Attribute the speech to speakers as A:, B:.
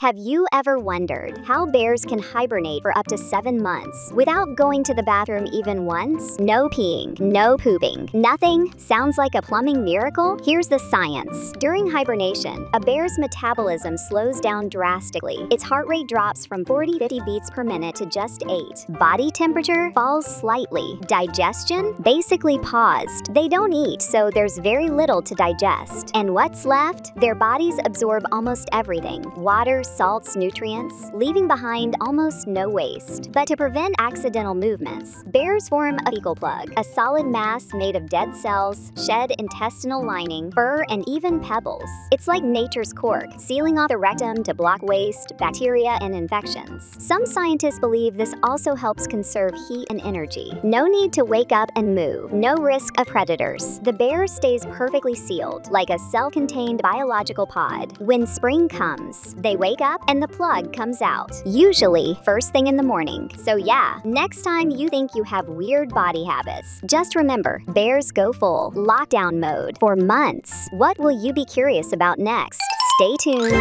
A: Have you ever wondered how bears can hibernate for up to seven months without going to the bathroom even once? No peeing, no pooping, nothing? Sounds like a plumbing miracle? Here's the science. During hibernation, a bear's metabolism slows down drastically. Its heart rate drops from 40-50 beats per minute to just 8. Body temperature falls slightly. Digestion? Basically paused. They don't eat, so there's very little to digest. And what's left? Their bodies absorb almost everything. Water, salts, nutrients, leaving behind almost no waste. But to prevent accidental movements, bears form a fecal plug, a solid mass made of dead cells, shed intestinal lining, fur, and even pebbles. It's like nature's cork, sealing off the rectum to block waste, bacteria, and infections. Some scientists believe this also helps conserve heat and energy. No need to wake up and move, no risk of predators. The bear stays perfectly sealed, like a self-contained biological pod. When spring comes, they wake wake up and the plug comes out, usually first thing in the morning. So yeah, next time you think you have weird body habits, just remember, bears go full lockdown mode for months. What will you be curious about next? Stay tuned.